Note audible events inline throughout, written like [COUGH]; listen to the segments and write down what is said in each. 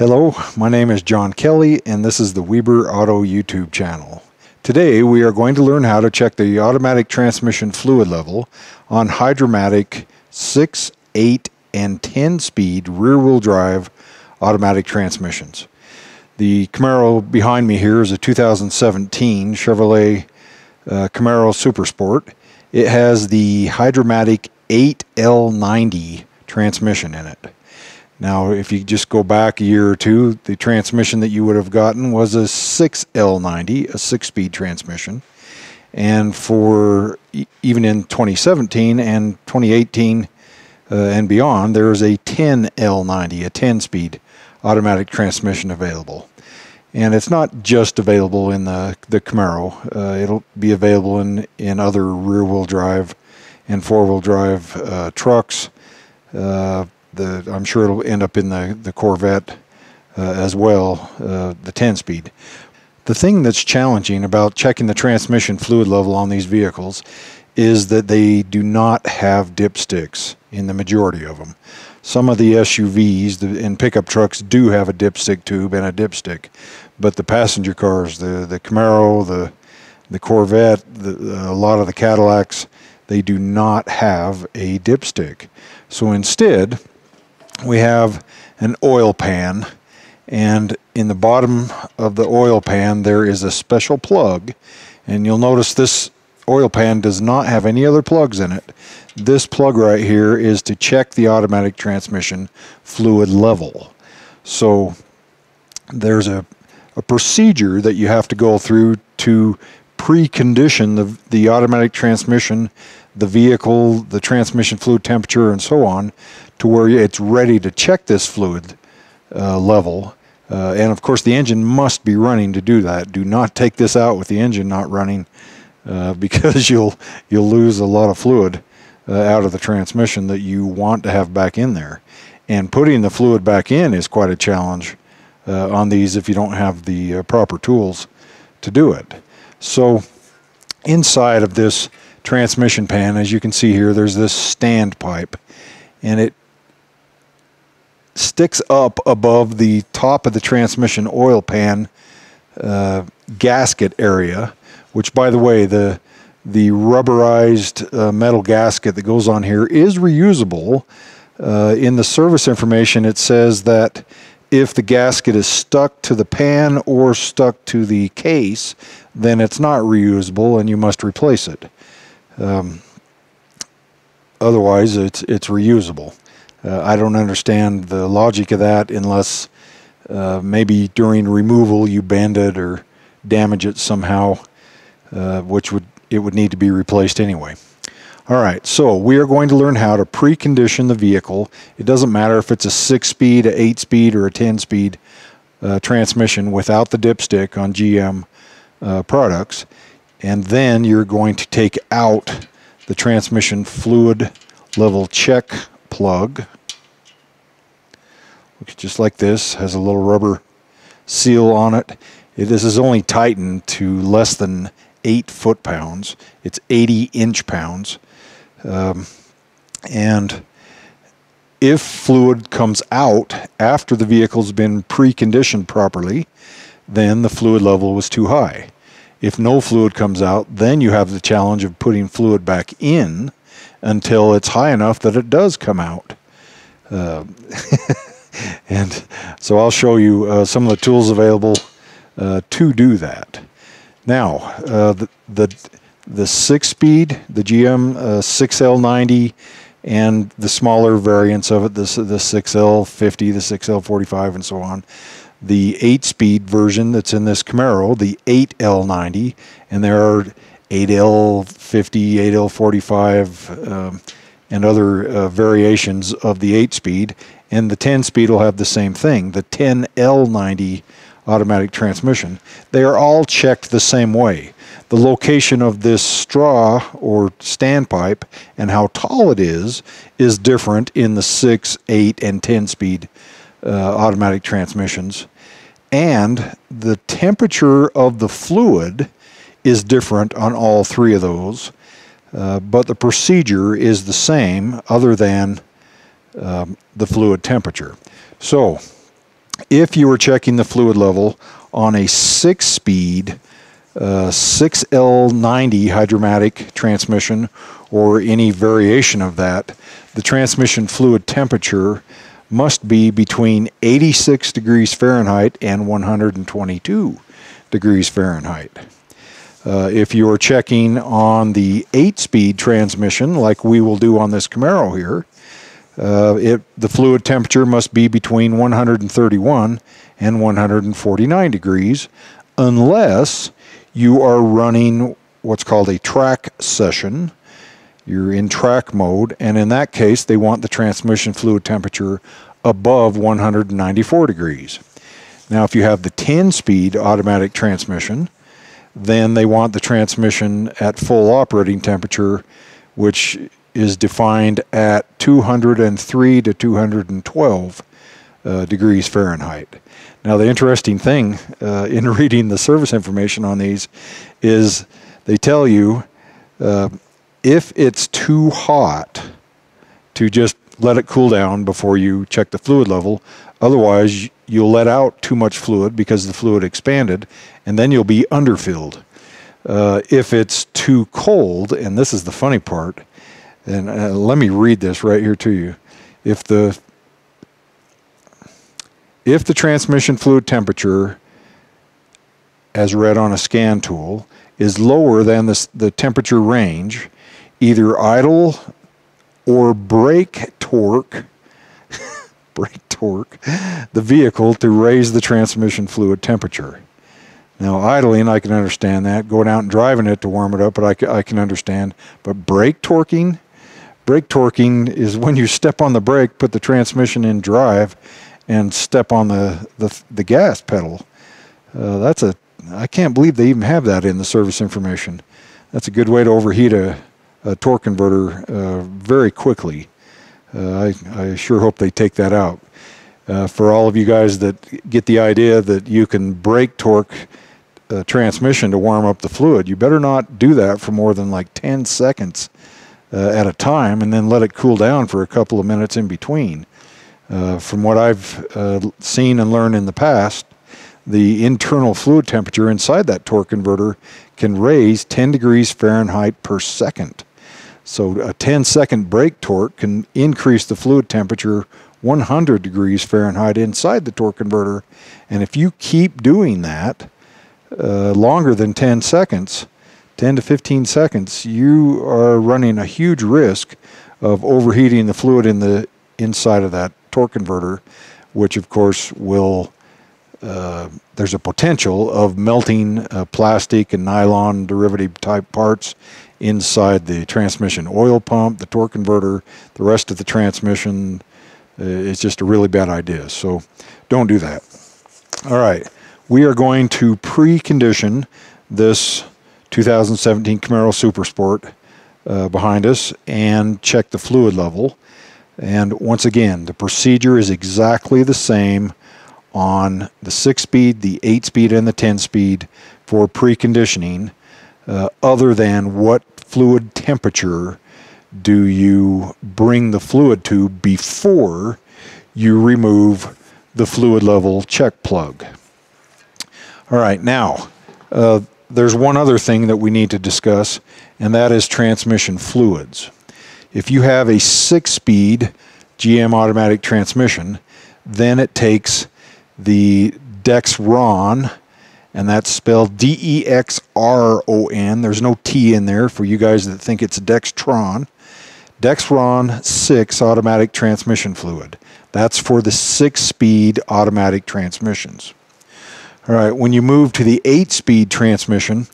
Hello, my name is John Kelly and this is the Weber Auto YouTube channel. Today we are going to learn how to check the automatic transmission fluid level on Hydra-Matic 6, 8, and 10 speed rear wheel drive automatic transmissions. The Camaro behind me here is a 2017 Chevrolet uh, Camaro Super Sport. It has the Hydra-Matic 8L90 transmission in it. Now, if you just go back a year or two, the transmission that you would have gotten was a 6L90, a six speed transmission. And for even in 2017 and 2018 uh, and beyond, there is a 10L90, a 10 speed automatic transmission available. And it's not just available in the, the Camaro, uh, it'll be available in, in other rear wheel drive and four wheel drive uh, trucks. The I'm sure it'll end up in the the Corvette uh, as well, uh, the 10 speed. The thing that's challenging about checking the transmission fluid level on these vehicles is that they do not have dipsticks in the majority of them. Some of the SUVs and pickup trucks do have a dipstick tube and a dipstick, but the passenger cars, the the Camaro, the the Corvette, the, a lot of the Cadillacs, they do not have a dipstick. So instead, we have an oil pan and in the bottom of the oil pan there is a special plug and you'll notice this oil pan does not have any other plugs in it. This plug right here is to check the automatic transmission fluid level. So there's a, a procedure that you have to go through to precondition the, the automatic transmission, the vehicle, the transmission fluid temperature, and so on to where it's ready to check this fluid uh, level. Uh, and of course, the engine must be running to do that. Do not take this out with the engine not running, uh, [LAUGHS] because you'll you'll lose a lot of fluid uh, out of the transmission that you want to have back in there. And putting the fluid back in is quite a challenge uh, on these if you don't have the uh, proper tools to do it. So inside of this transmission pan, as you can see here, there's this stand pipe, and it sticks up above the top of the transmission oil pan uh, gasket area, which, by the way, the the rubberized uh, metal gasket that goes on here is reusable. Uh, in the service information, it says that if the gasket is stuck to the pan or stuck to the case, then it's not reusable and you must replace it. Um, otherwise, it's it's reusable. Uh, I don't understand the logic of that unless uh, maybe during removal you bend it or damage it somehow, uh, which would it would need to be replaced anyway. All right, so we are going to learn how to precondition the vehicle. It doesn't matter if it's a six-speed, a eight-speed, or a ten-speed uh, transmission without the dipstick on GM uh, products, and then you're going to take out the transmission fluid level check plug. Looks just like this, has a little rubber seal on it. it this is only tightened to less than 8 foot-pounds. It's 80 inch-pounds. Um, and if fluid comes out after the vehicle's been preconditioned properly, then the fluid level was too high. If no fluid comes out, then you have the challenge of putting fluid back in until it's high enough that it does come out. Uh, [LAUGHS] and so I'll show you uh, some of the tools available uh, to do that. Now, uh, the, the, the six speed, the GM 6L90, uh, and the smaller variants of it, the, the 6L50, the 6L45, and so on. The 8 speed version that's in this Camaro, the 8L90, and there are 8L50, 8L45, um, and other uh, variations of the 8 speed. And the 10 speed will have the same thing, the 10L90 automatic transmission. They are all checked the same way. The location of this straw or standpipe and how tall it is is different in the 6, 8, and 10 speed uh, automatic transmissions. And the temperature of the fluid is different on all three of those, uh, but the procedure is the same other than um, the fluid temperature. So if you were checking the fluid level on a six speed uh, 6L90 Hydra-Matic transmission or any variation of that, the transmission fluid temperature must be between 86 degrees Fahrenheit and 122 degrees Fahrenheit. Uh, if you are checking on the 8-speed transmission, like we will do on this Camaro here, uh, it, the fluid temperature must be between 131 and 149 degrees, unless you are running what's called a track session. You're in track mode, and in that case, they want the transmission fluid temperature above 194 degrees. Now, if you have the 10 speed automatic transmission, then they want the transmission at full operating temperature, which is defined at 203 to 212 uh, degrees Fahrenheit. Now, the interesting thing uh, in [LAUGHS] reading the service information on these is they tell you uh, if it's too hot to just let it cool down before you check the fluid level. Otherwise, you'll let out too much fluid because the fluid expanded, and then you'll be underfilled. Uh, if it's too cold, and this is the funny part, and uh, let me read this right here to you. If the if the transmission fluid temperature, as read on a scan tool, is lower than the, the temperature range, either idle or brake torque, [LAUGHS] brake torque, the vehicle to raise the transmission fluid temperature. Now, idling, I can understand that. Going out and driving it to warm it up, but I, I can understand. But brake torquing, brake torquing is when you step on the brake, put the transmission in drive, and step on the, the, the gas pedal. Uh, that's a, I can't believe they even have that in the service information. That's a good way to overheat a, a torque converter uh, very quickly. Uh, I, I sure hope they take that out. Uh, for all of you guys that get the idea that you can brake torque a transmission to warm up the fluid, you better not do that for more than like 10 seconds uh, at a time and then let it cool down for a couple of minutes in between. Uh, from what I've uh, seen and learned in the past, the internal fluid temperature inside that torque converter can raise 10 degrees Fahrenheit per second. So a 10 second brake torque can increase the fluid temperature 100 degrees Fahrenheit inside the torque converter. And if you keep doing that uh, longer than 10 seconds, 10 to 15 seconds, you are running a huge risk of overheating the fluid in the inside of that torque converter, which of course will uh, there's a potential of melting uh, plastic and nylon derivative type parts inside the transmission oil pump, the torque converter, the rest of the transmission. Uh, it's just a really bad idea. So don't do that. All right. We are going to precondition this 2017 Camaro Super Sport uh, behind us and check the fluid level. And once again, the procedure is exactly the same on the 6 speed, the 8 speed, and the 10 speed for preconditioning, uh, other than what fluid temperature do you bring the fluid to before you remove the fluid level check plug. All right, now uh, there's one other thing that we need to discuss, and that is transmission fluids. If you have a six speed GM automatic transmission, then it takes the Dexron, and that's spelled D E X R O N. There's no T in there for you guys that think it's Dextron. Dexron 6 automatic transmission fluid. That's for the six speed automatic transmissions. All right, when you move to the eight speed transmission,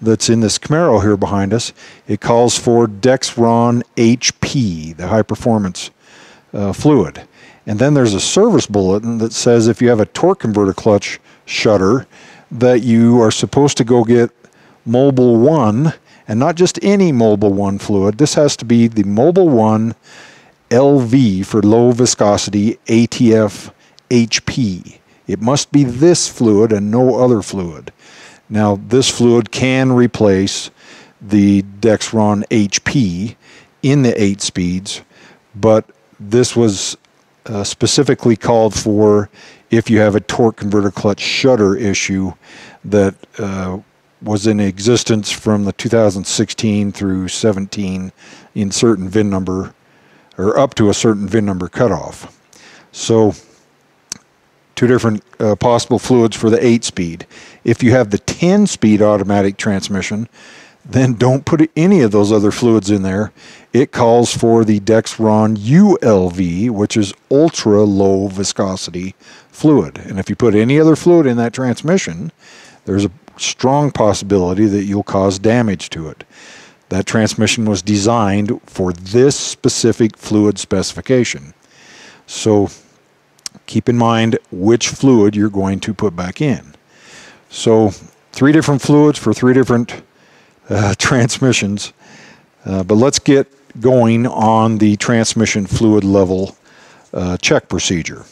that's in this Camaro here behind us, it calls for Dexron HP, the high performance uh, fluid. And then there's a service bulletin that says if you have a torque converter clutch shudder, that you are supposed to go get Mobil 1, and not just any Mobil 1 fluid. This has to be the Mobil 1 LV for low viscosity ATF HP. It must be this fluid and no other fluid. Now, this fluid can replace the Dexron HP in the 8 speeds, but this was uh, specifically called for if you have a torque converter clutch shudder issue that uh, was in existence from the 2016 through 17 in certain VIN number or up to a certain VIN number cutoff. So two different uh, possible fluids for the 8 speed. If you have the 10 speed automatic transmission, then don't put any of those other fluids in there. It calls for the Dexron ULV, which is ultra low viscosity fluid. And if you put any other fluid in that transmission, there's a strong possibility that you'll cause damage to it. That transmission was designed for this specific fluid specification. So keep in mind which fluid you're going to put back in. So three different fluids for three different uh, [LAUGHS] transmissions. Uh, but let's get going on the transmission fluid level uh, check procedure.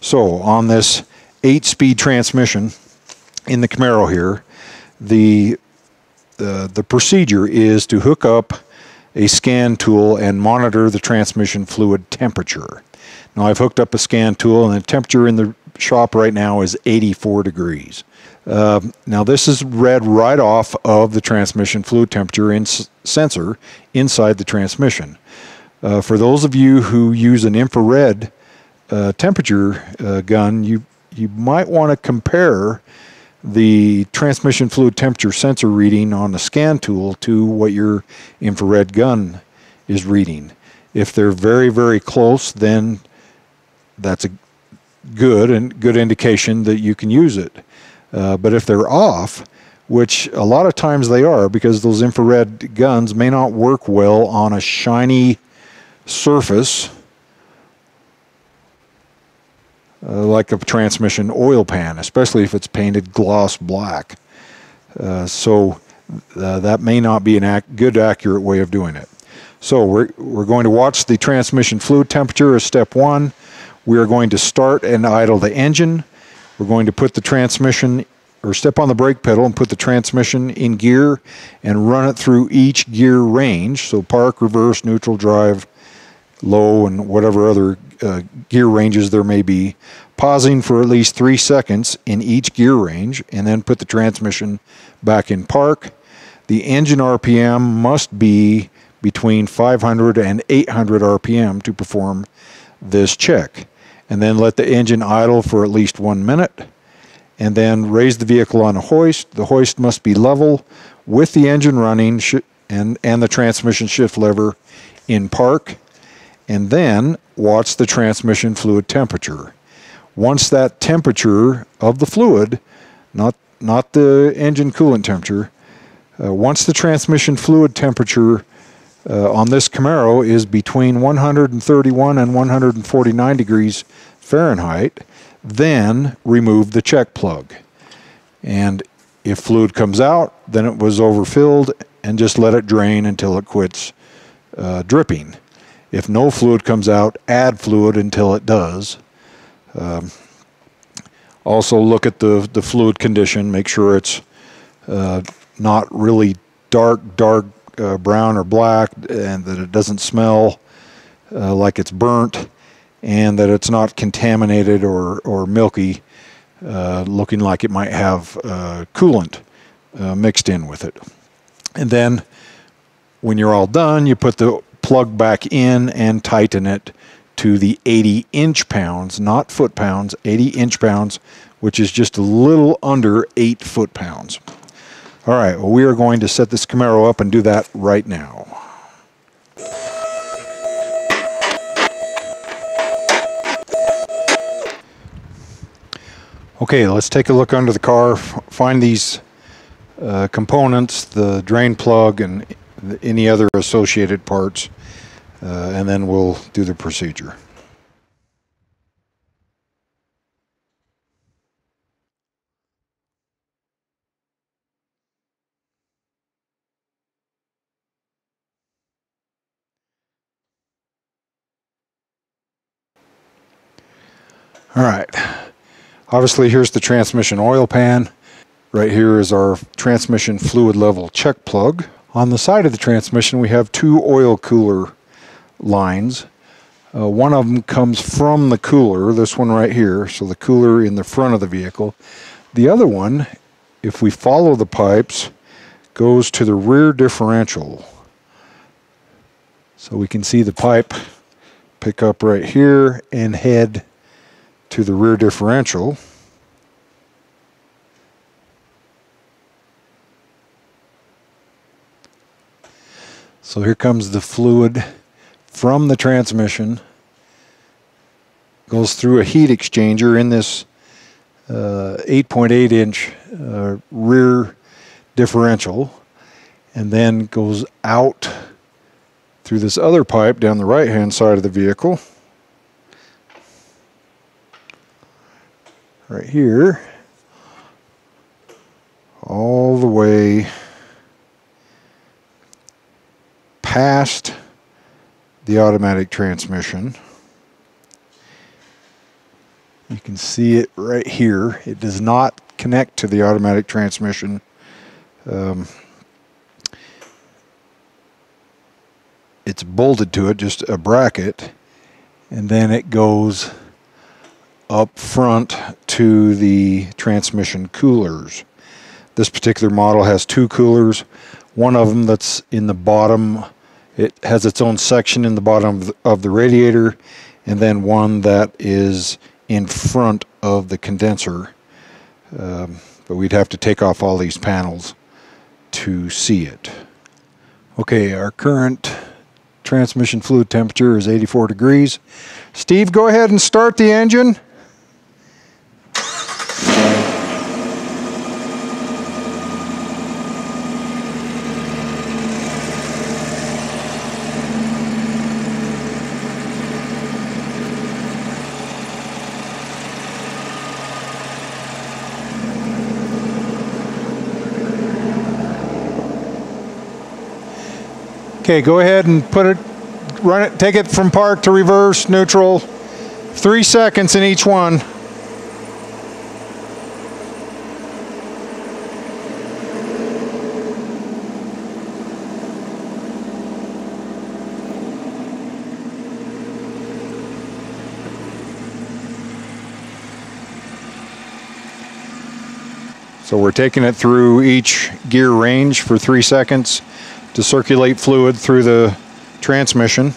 So on this eight speed transmission in the Camaro here, the, uh, the procedure is to hook up a scan tool and monitor the transmission fluid temperature. Now I've hooked up a scan tool and the temperature in the shop right now is 84 degrees. Uh, now this is read right off of the transmission fluid temperature in sensor inside the transmission. Uh, for those of you who use an infrared uh, temperature uh, gun, you you might want to compare the transmission fluid temperature sensor reading on the scan tool to what your infrared gun is reading. If they're very very close, then that's a good and good indication that you can use it. Uh, but if they're off, which a lot of times they are because those infrared guns may not work well on a shiny surface uh, like a transmission oil pan, especially if it's painted gloss black. Uh, so uh, that may not be a ac good accurate way of doing it. So we're, we're going to watch the transmission fluid temperature as step one. We are going to start and idle the engine. We're going to put the transmission or step on the brake pedal and put the transmission in gear and run it through each gear range. So park, reverse, neutral, drive, low, and whatever other uh, gear ranges there may be. Pausing for at least three seconds in each gear range and then put the transmission back in park. The engine RPM must be between 500 and 800 RPM to perform this check and then let the engine idle for at least one minute and then raise the vehicle on a hoist. The hoist must be level with the engine running and, and the transmission shift lever in park and then watch the transmission fluid temperature. Once that temperature of the fluid, not, not the engine coolant temperature, uh, once the transmission fluid temperature uh, on this Camaro is between 131 and 149 degrees Fahrenheit, then remove the check plug. And if fluid comes out, then it was overfilled and just let it drain until it quits uh, dripping. If no fluid comes out, add fluid until it does. Um, also look at the, the fluid condition, make sure it's uh, not really dark, dark uh, brown or black and that it doesn't smell uh, like it's burnt and that it's not contaminated or, or milky, uh, looking like it might have uh, coolant uh, mixed in with it. And then when you're all done, you put the plug back in and tighten it to the 80 inch pounds, not foot pounds, 80 inch pounds, which is just a little under 8 foot pounds. All right, well, we are going to set this Camaro up and do that right now. Okay, let's take a look under the car, find these uh, components, the drain plug and any other associated parts, uh, and then we'll do the procedure. All right. Obviously, here's the transmission oil pan. Right here is our transmission fluid level check plug. On the side of the transmission, we have two oil cooler lines. Uh, one of them comes from the cooler, this one right here, so the cooler in the front of the vehicle. The other one, if we follow the pipes, goes to the rear differential. So we can see the pipe pick up right here and head to the rear differential. So here comes the fluid from the transmission, goes through a heat exchanger in this 8.8 uh, inch uh, rear differential, and then goes out through this other pipe down the right hand side of the vehicle. Right here, all the way past the automatic transmission. You can see it right here. It does not connect to the automatic transmission. Um, it's bolted to it, just a bracket, and then it goes up front to the transmission coolers. This particular model has two coolers. One of them that's in the bottom it has its own section in the bottom of the, of the radiator, and then one that is in front of the condenser. Um, but we'd have to take off all these panels to see it. Okay, our current transmission fluid temperature is 84 degrees. Steve, go ahead and start the engine. Okay, go ahead and put it, run it, take it from park to reverse, neutral. Three seconds in each one. So we're taking it through each gear range for three seconds to circulate fluid through the transmission.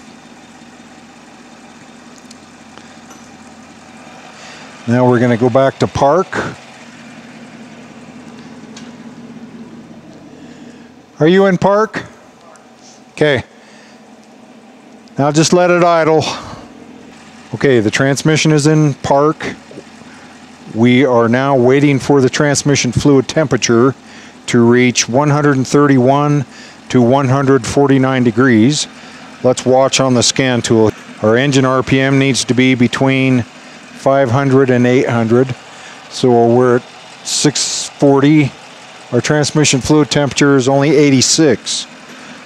Now we're going to go back to park. Are you in park? Okay. Now just let it idle. Okay, the transmission is in park. We are now waiting for the transmission fluid temperature to reach 131 to 149 degrees. Let's watch on the scan tool. Our engine RPM needs to be between 500 and 800. So we're at 640. Our transmission fluid temperature is only 86.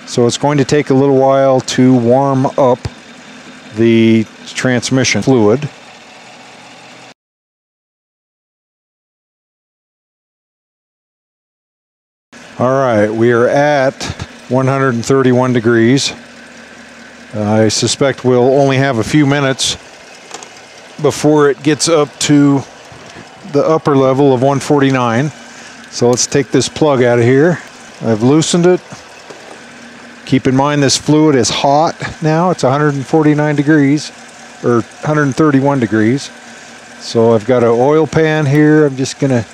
So it's going to take a little while to warm up the transmission fluid. All right, we are at 131 degrees. I suspect we'll only have a few minutes before it gets up to the upper level of 149. So let's take this plug out of here. I've loosened it. Keep in mind this fluid is hot now. It's 149 degrees or 131 degrees. So I've got an oil pan here. I'm just going to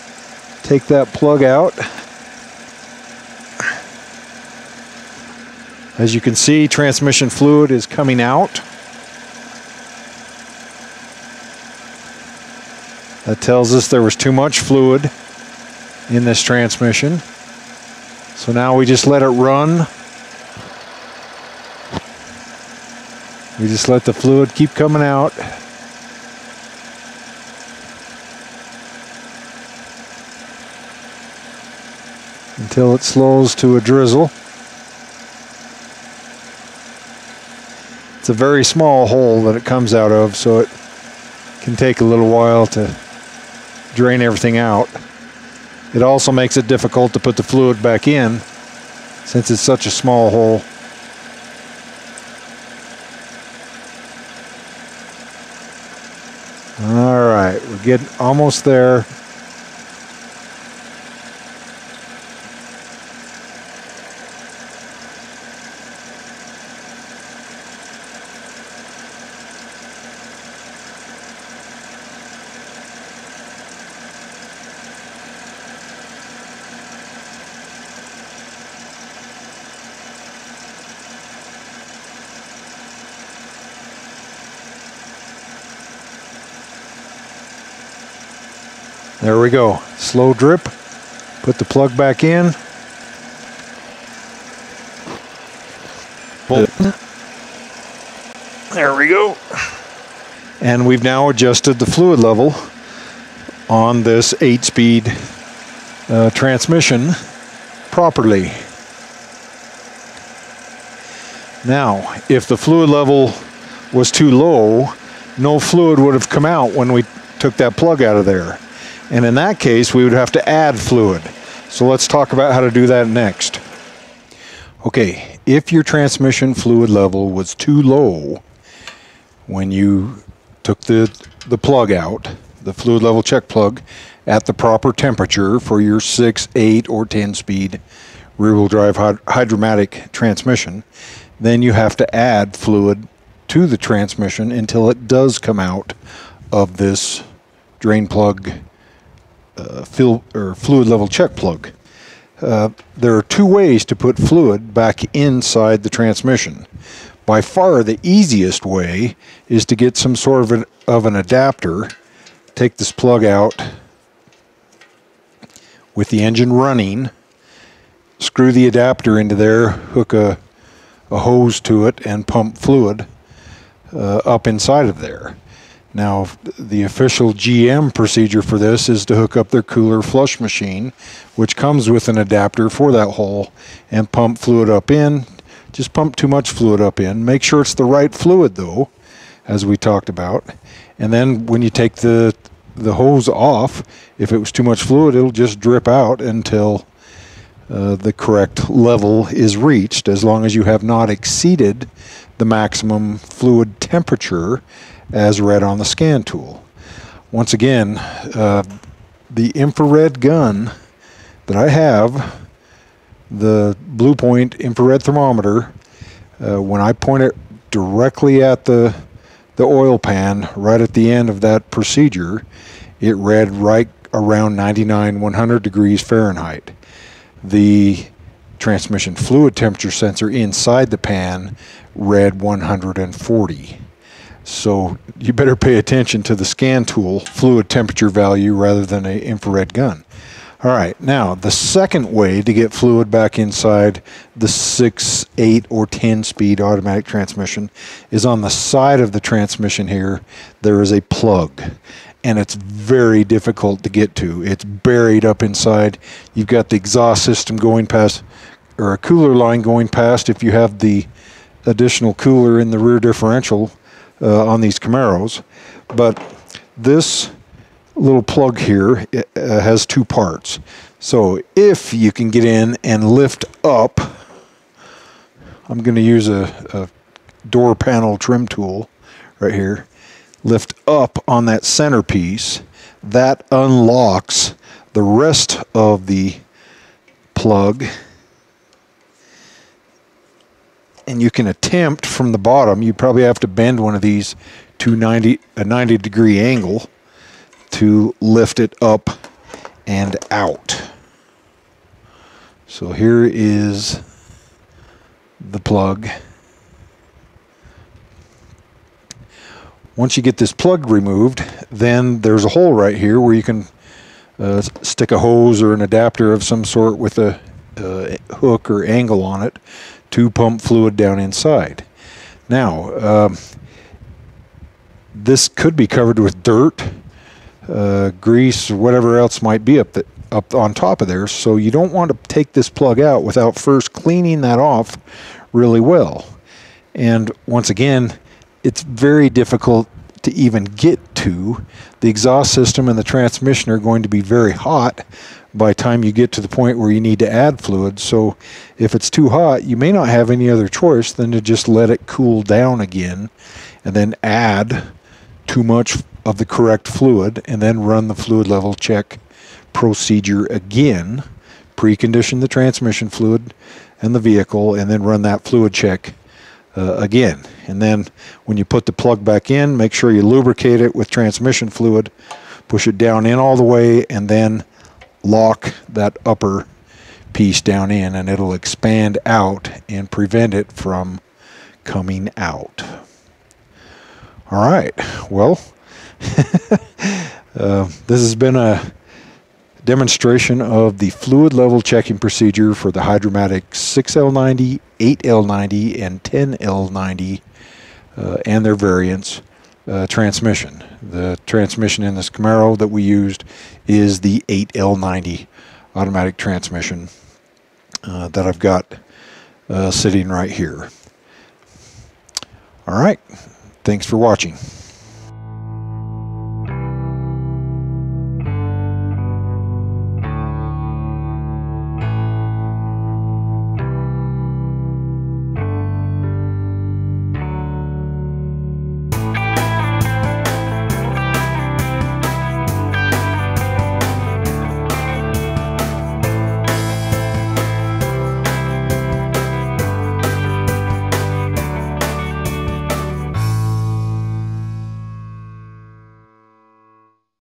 take that plug out. As you can see, transmission fluid is coming out. That tells us there was too much fluid in this transmission. So now we just let it run. We just let the fluid keep coming out. Until it slows to a drizzle. It's a very small hole that it comes out of, so it can take a little while to drain everything out. It also makes it difficult to put the fluid back in since it's such a small hole. All right, we're getting almost there. There we go. Slow drip. Put the plug back in. There we go. And we've now adjusted the fluid level on this 8-speed uh, transmission properly. Now, if the fluid level was too low, no fluid would have come out when we took that plug out of there. And in that case, we would have to add fluid. So let's talk about how to do that next. Okay, if your transmission fluid level was too low when you took the, the plug out, the fluid level check plug, at the proper temperature for your 6, 8, or 10 speed rear wheel drive Hydra-Matic transmission, then you have to add fluid to the transmission until it does come out of this drain plug uh, fill, or fluid level check plug. Uh, there are two ways to put fluid back inside the transmission. By far the easiest way is to get some sort of an, of an adapter, take this plug out with the engine running, screw the adapter into there, hook a, a hose to it, and pump fluid uh, up inside of there. Now, the official GM procedure for this is to hook up their cooler flush machine, which comes with an adapter for that hole, and pump fluid up in. Just pump too much fluid up in. Make sure it's the right fluid, though, as we talked about. And then when you take the the hose off, if it was too much fluid, it'll just drip out until uh, the correct level is reached, as long as you have not exceeded the maximum fluid temperature as read on the scan tool. Once again, uh, the infrared gun that I have, the Blue Point infrared thermometer, uh, when I point it directly at the the oil pan right at the end of that procedure, it read right around 99 100 degrees Fahrenheit. The transmission fluid temperature sensor inside the pan read 140. So you better pay attention to the scan tool fluid temperature value rather than an infrared gun. All right, now the second way to get fluid back inside the 6, 8, or 10 speed automatic transmission is on the side of the transmission here. There is a plug, and it's very difficult to get to. It's buried up inside. You've got the exhaust system going past, or a cooler line going past if you have the additional cooler in the rear differential uh, on these Camaros. But this little plug here uh, has two parts. So if you can get in and lift up, I'm going to use a, a door panel trim tool right here, lift up on that centerpiece, that unlocks the rest of the plug and you can attempt from the bottom, you probably have to bend one of these to 90, a 90 degree angle to lift it up and out. So here is the plug. Once you get this plug removed, then there's a hole right here where you can uh, stick a hose or an adapter of some sort with a uh, hook or angle on it to pump fluid down inside. Now, um, this could be covered with dirt, uh, grease, or whatever else might be up, the, up on top of there. So you don't want to take this plug out without first cleaning that off really well. And once again, it's very difficult to even get to. The exhaust system and the transmission are going to be very hot by time you get to the point where you need to add fluid. So if it's too hot, you may not have any other choice than to just let it cool down again and then add too much of the correct fluid and then run the fluid level check procedure again. Precondition the transmission fluid and the vehicle and then run that fluid check uh, again. And then when you put the plug back in, make sure you lubricate it with transmission fluid, push it down in all the way, and then lock that upper piece down in and it'll expand out and prevent it from coming out. All right, well, [LAUGHS] uh, this has been a demonstration of the fluid level checking procedure for the Hydra-Matic 6L90, 8L90, and 10L90 uh, and their variants uh, transmission. The transmission in this Camaro that we used is the 8L90 automatic transmission uh, that I've got uh, sitting right here. All right. Thanks for watching.